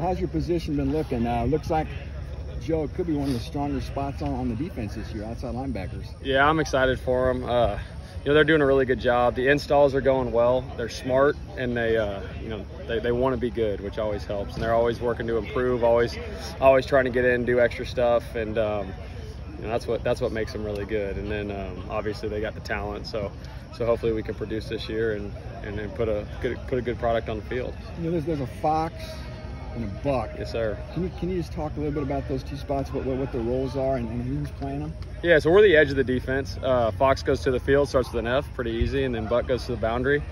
How's your position been looking? Uh, looks like Joe could be one of the stronger spots on, on the defense this year, outside linebackers. Yeah, I'm excited for them. Uh, you know, they're doing a really good job. The installs are going well. They're smart and they, uh, you know, they, they want to be good, which always helps. And they're always working to improve, always, always trying to get in, and do extra stuff, and um, you know, that's what that's what makes them really good. And then um, obviously they got the talent, so so hopefully we can produce this year and and, and put a good put a good product on the field. You know, there's, there's a Fox and a Buck. Yes, sir. Can you can you just talk a little bit about those two spots, what what, what their roles are, and, and who's playing them? Yeah, so we're the edge of the defense. Uh, Fox goes to the field, starts with an F, pretty easy, and then Buck goes to the boundary.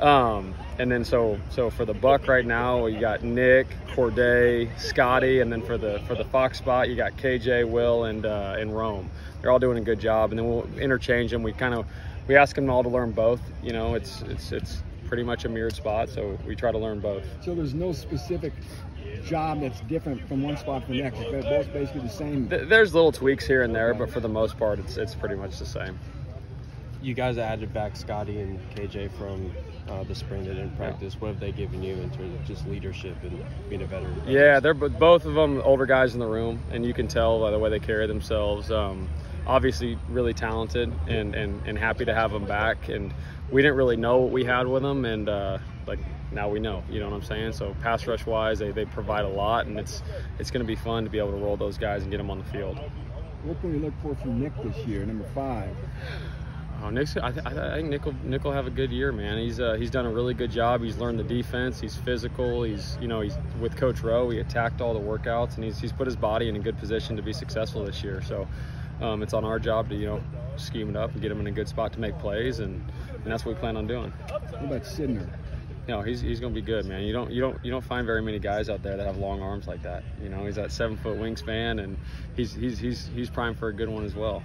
Um, and then so so for the Buck right now, you got Nick, Corday, Scotty, and then for the for the Fox spot, you got KJ, Will, and uh, and Rome. They're all doing a good job, and then we'll interchange them. We kind of we ask them all to learn both. You know, it's it's it's pretty much a mirrored spot, so we try to learn both. So there's no specific job that's different from one spot to the next. They're both basically the same. There's little tweaks here and there, but for the most part, it's it's pretty much the same. You guys added back Scotty and KJ from uh, the spring that didn't practice. What have they given you in terms of just leadership and being a veteran? Yeah, they're both of them older guys in the room, and you can tell by the way they carry themselves. Um, obviously, really talented, and, and and happy to have them back. And we didn't really know what we had with them, and uh, like now we know. You know what I'm saying? So pass rush wise, they, they provide a lot, and it's it's going to be fun to be able to roll those guys and get them on the field. What can we look for from Nick this year, number five? Oh, Nick's, I, th- I think Nick will, Nick will have a good year, man. He's uh, he's done a really good job. He's learned the defense. He's physical. He's you know he's with Coach Rowe. He attacked all the workouts, and he's he's put his body in a good position to be successful this year. So um, it's on our job to you know scheme it up and get him in a good spot to make plays, and, and that's what we plan on doing. What about Sidner? No, he's he's gonna be good, man. You don't you don't you don't find very many guys out there that have long arms like that. You know, he's that seven foot wingspan, and he's he's he's he's primed for a good one as well.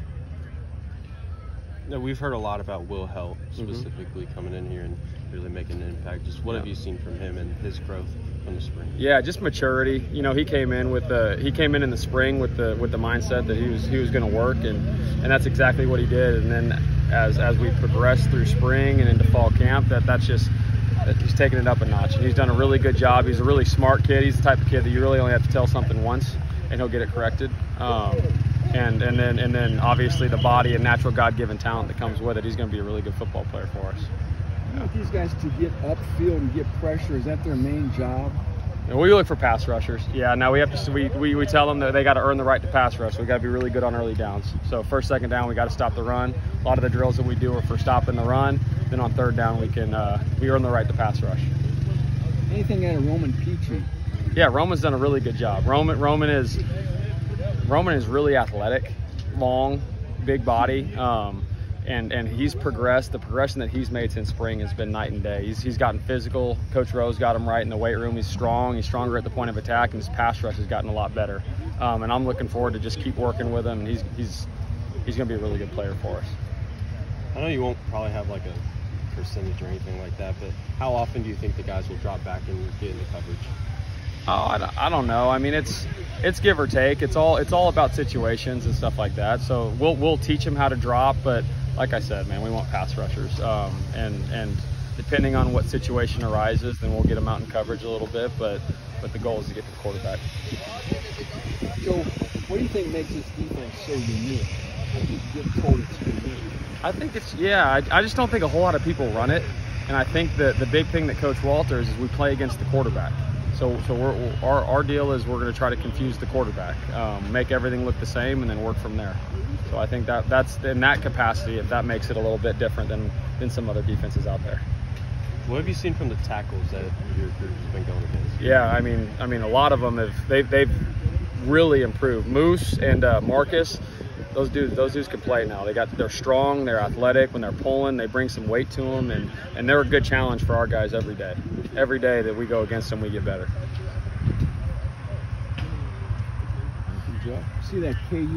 Now, we've heard a lot about Will Heldt specifically mm-hmm. coming in here and really making an impact. Just what yeah. have you seen from him and his growth from the spring? Yeah, just maturity. You know, he came in with the he came in in the spring with the with the mindset that he was he was going to work, and and that's exactly what he did. And then as as we progress through spring and into fall camp, that that's just he's taking it up a notch. And he's done a really good job. He's a really smart kid. He's the type of kid that you really only have to tell something once, and he'll get it corrected. Um, and and then and then obviously the body and natural God-given talent that comes with it. He's going to be a really good football player for us. You want these guys to get upfield and get pressure? Is that their main job? And we look for pass rushers. Yeah, now we have to. We, we, we tell them that they got to earn the right to pass rush. We got to be really good on early downs. So first, second down, we got to stop the run. A lot of the drills that we do are for stopping the run. Then on third down, we can uh, we earn the right to pass rush. Anything out of Roman Petrie? Yeah, Roman's done a really good job. Roman Roman is Roman is really athletic, long, big body. Um, and and he's progressed. The progression that he's made since spring has been night and day. He's he's gotten physical. Coach Rose got him right in the weight room. He's strong. He's stronger at the point of attack, and his pass rush has gotten a lot better. Um, and I'm looking forward to just keep working with him. And he's he's he's going to be a really good player for us. I know you won't probably have like a percentage or anything like that, but how often do you think the guys will drop back and get into coverage? Oh, I, I don't know. I mean, it's it's give or take. It's all it's all about situations and stuff like that. So we'll we'll teach them how to drop, but like I said, man, we want pass rushers, um, and and depending on what situation arises, then we'll get them out in coverage a little bit. But but the goal is to get the quarterback. So, what do you think makes this defense so unique? I think it's yeah. I, I just don't think a whole lot of people run it, and I think that the big thing that Coach Walters is we play against the quarterback. So, so we're, our, our deal is we're going to try to confuse the quarterback, um, make everything look the same, and then work from there. So I think that that's in that capacity, if that makes it a little bit different than, than some other defenses out there. What have you seen from the tackles that your group has been going against? Yeah, I mean, I mean, a lot of them have they've they've really improved. Moose and uh, Marcus, those dudes, those dudes can play now. They got they're strong, they're athletic. When they're pulling, they bring some weight to them, and and they're a good challenge for our guys every day. Every day that we go against them, we get better. See that KU